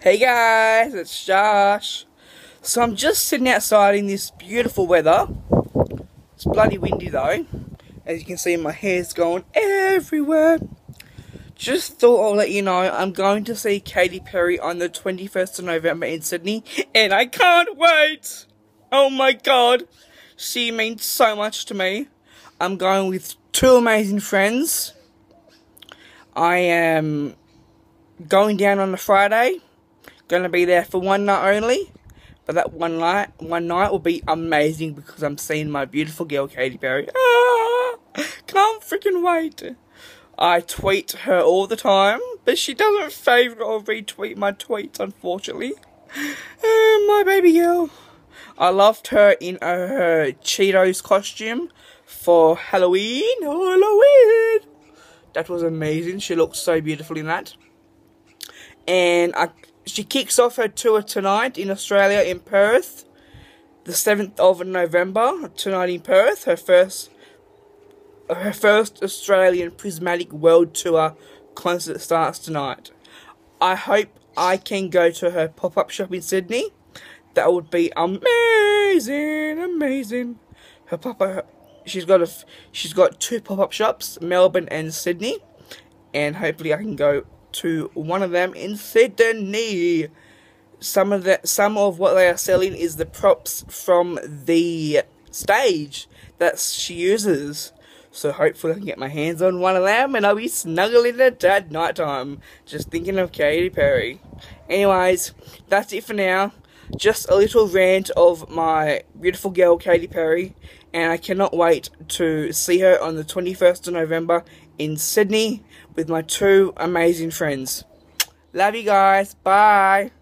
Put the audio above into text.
Hey guys, it's Josh. So I'm just sitting outside in this beautiful weather. It's bloody windy though. As you can see, my hair's going everywhere. Just thought I'll let you know I'm going to see Katy Perry on the 21st of November in Sydney, and I can't wait! Oh my god, she means so much to me. I'm going with two amazing friends. I am going down on a Friday Gonna be there for one night only. But that one night, one night will be amazing because I'm seeing my beautiful girl Katy Perry. Ah, can't freaking wait. I tweet her all the time, but she doesn't favourite or retweet my tweets, unfortunately. Uh, my baby girl. I loved her in uh, her Cheetos costume for Halloween. Halloween! That was amazing. She looked so beautiful in that. And I she kicks off her tour tonight in Australia in Perth, the 7th of November, tonight in Perth, her first her first Australian Prismatic World Tour concert starts tonight. I hope I can go to her pop-up shop in Sydney. That would be amazing, amazing. Her pop-up she's got a she's got two pop-up shops, Melbourne and Sydney, and hopefully I can go to one of them in Sydney. Some of the some of what they are selling is the props from the stage that she uses. So hopefully I can get my hands on one of them and I'll be snuggling it at night time. Just thinking of Katy Perry. Anyways, that's it for now. Just a little rant of my beautiful girl Katy Perry. And I cannot wait to see her on the 21st of November in Sydney with my two amazing friends. Love you guys. Bye.